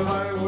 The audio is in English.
Hello.